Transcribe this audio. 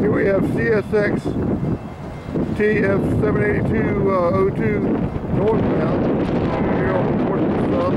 Here we have CSX TF 78202 uh, oh northbound. Here on the north sub.